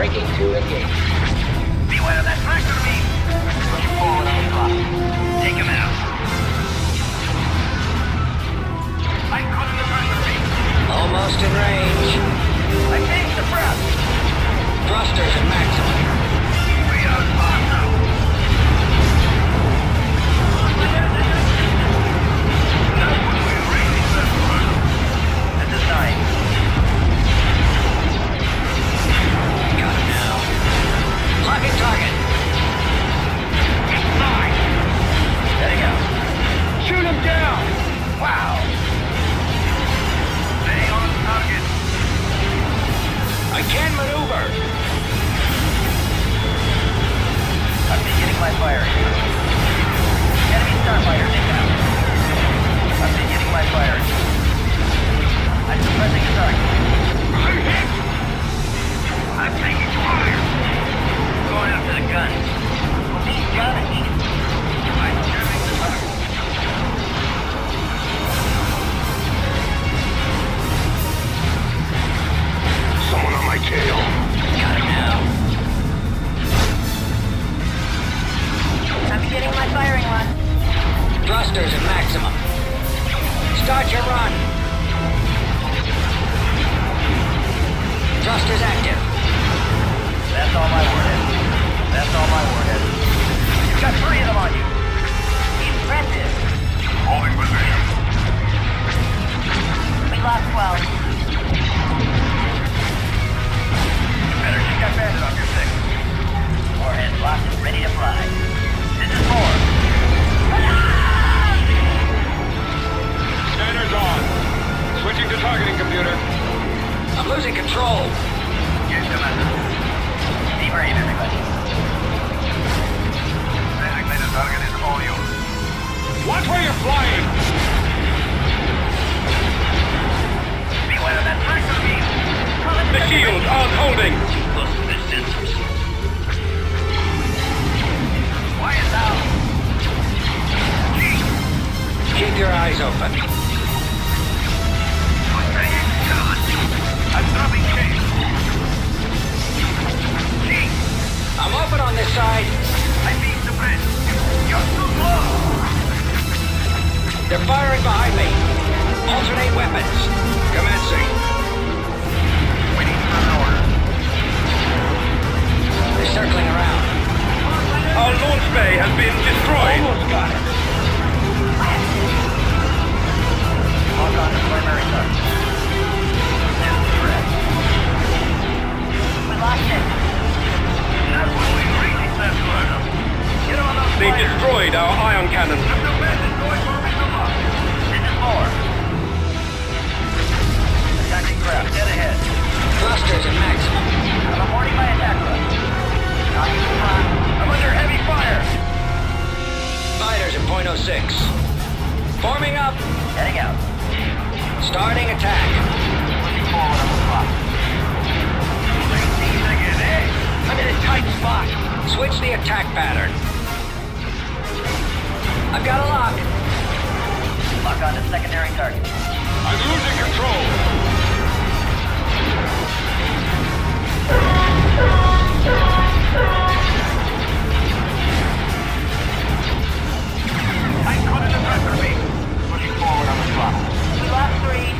Breaking to engage. Beware of that flash beam! Push forward on top. Take him out. I'm cutting the pressure beam. Almost in range. I changed the thrust. Thrusters at maximum. We are far now. Tracking target. It's mine. he goes. Shoot him down! Wow! Stay on target. I can maneuver! I'm beginning my firing. Enemy starfighter taken out. I'm beginning my firing. I'm suppressing the target. I'm! I'm taking fire! Going after the gun. He's got it. I'm jamming the target. Someone on my tail. Got him now. I'm beginning my firing run. Thrusters at maximum. Start your run. Thrusters active. That's all my warhead. That's all my warhead. You've got three of them on you. Impressive. Holding position. We lost 12. You Better keep that bandit off your six. Warhead locked and ready to fly. This is more. Scanners on. Switching to targeting computer. I'm losing control. Here's the message. Be brave, everybody. Starting attack. Pushing forward on the clock. I'm in a tight spot. Switch the attack pattern. I've got a lock. Lock on to secondary target. I'm losing control. I'm caught in the tractor beam. Pushing forward on the clock. Three.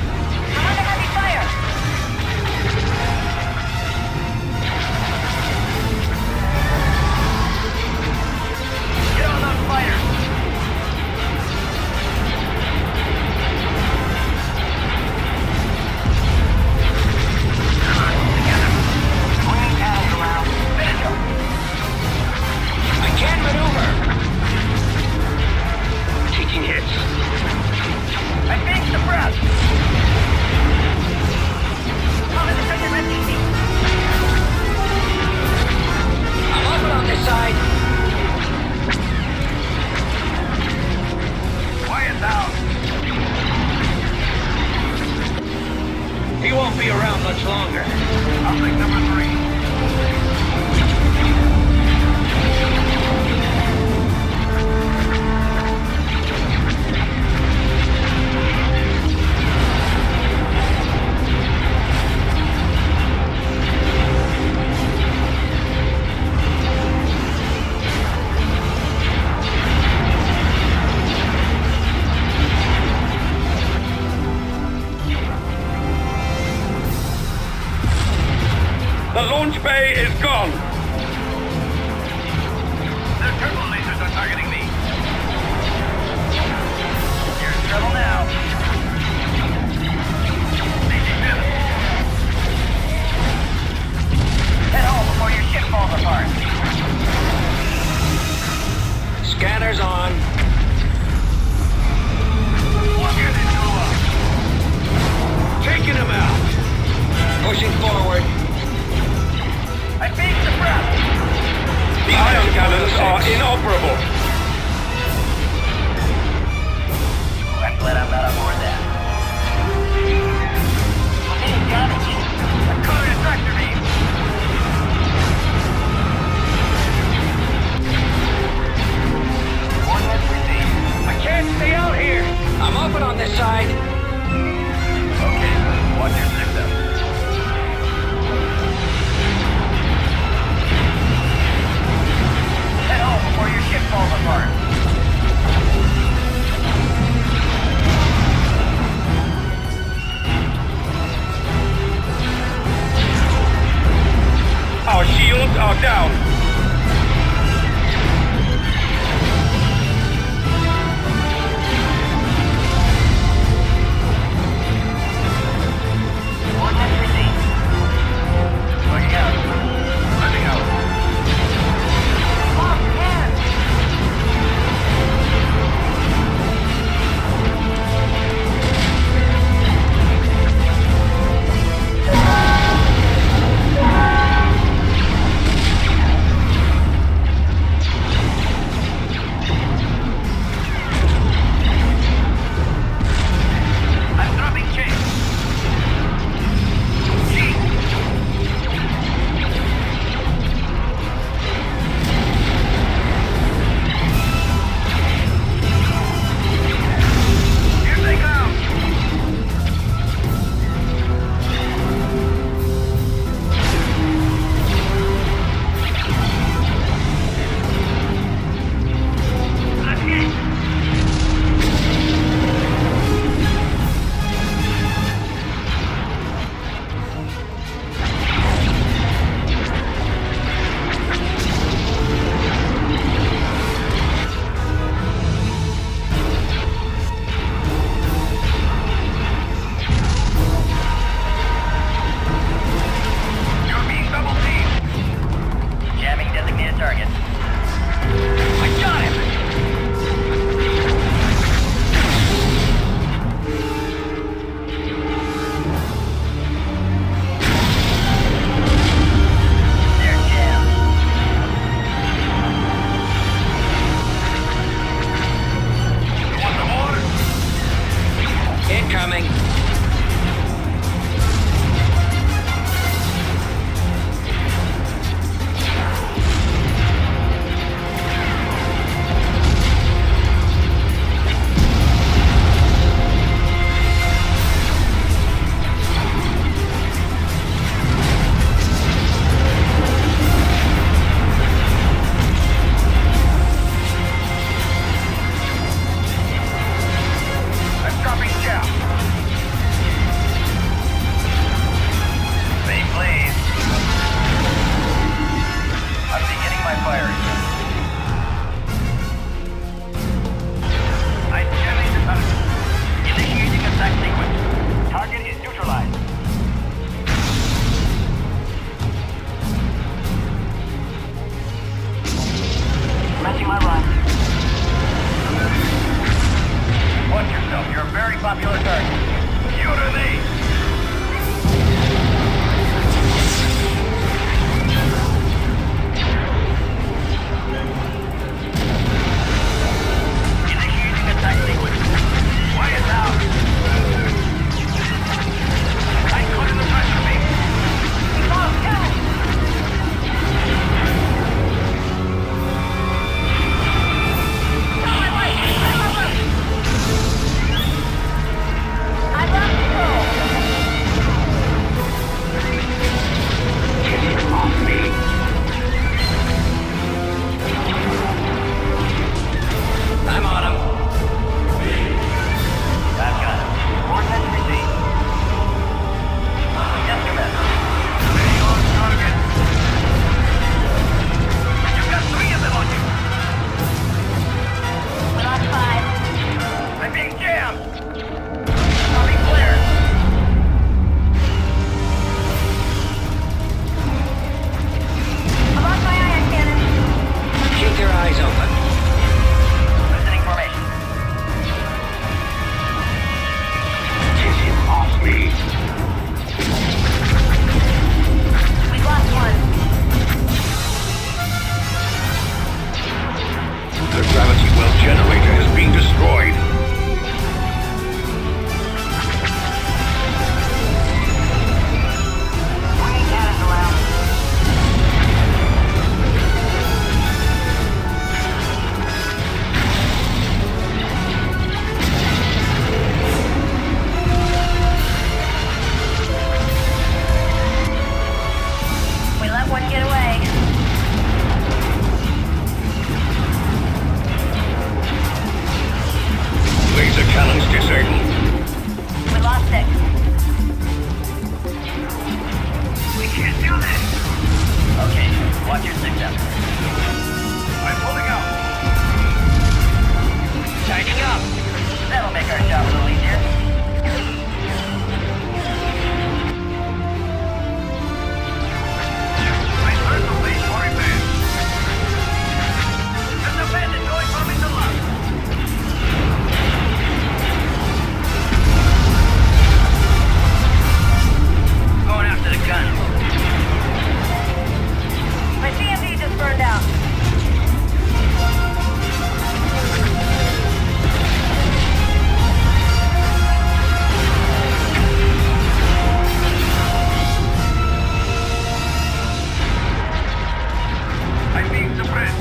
I mean the bread.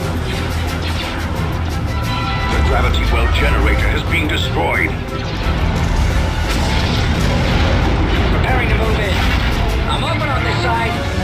The gravity well generator has been destroyed. Preparing to move in. I'm open on this side.